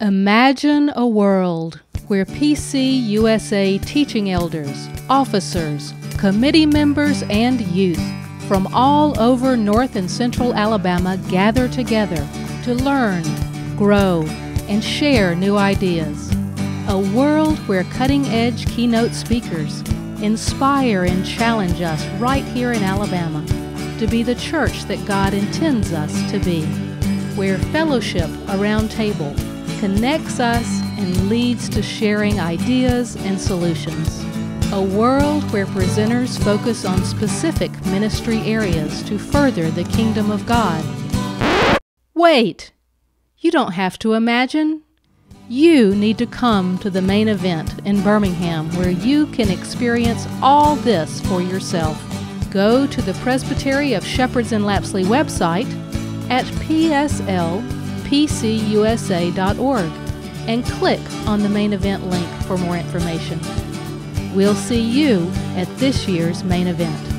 Imagine a world where PC USA teaching elders, officers, committee members, and youth from all over North and Central Alabama gather together to learn, grow, and share new ideas. A world where cutting edge keynote speakers inspire and challenge us right here in Alabama to be the church that God intends us to be, where fellowship around table connects us and leads to sharing ideas and solutions. A world where presenters focus on specific ministry areas to further the kingdom of God. Wait! You don't have to imagine. You need to come to the main event in Birmingham where you can experience all this for yourself. Go to the Presbytery of Sheppards and Lapsley website at pslpcusa.org and click on the main event link for more information. We'll see you at this year's main event.